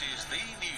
This is the